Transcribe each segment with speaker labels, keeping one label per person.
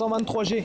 Speaker 1: 123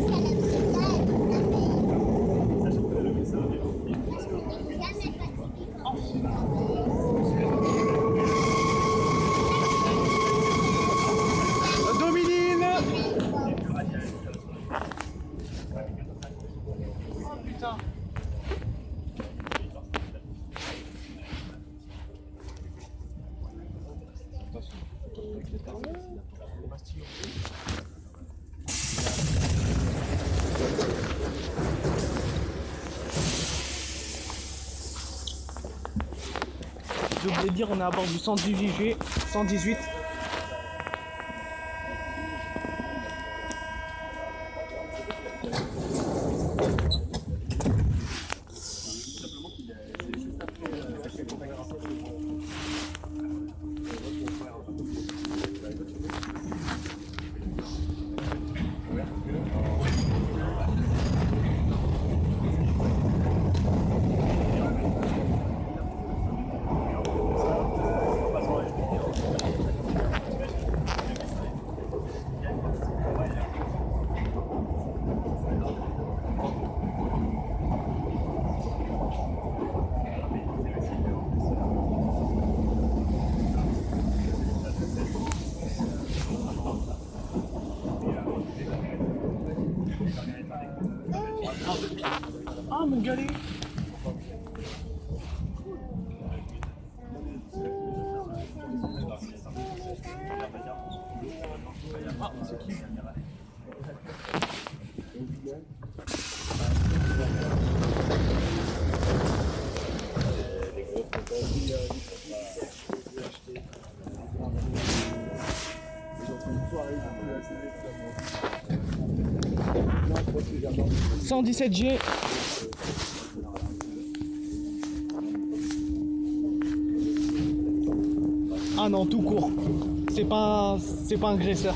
Speaker 1: Putain oublié de dire, on est à bord du 118 G, 118.
Speaker 2: 啊，我给你。117G Ah non, tout court. C'est pas, c'est pas un graisseur.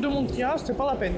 Speaker 2: de y a, c'est pas la peine.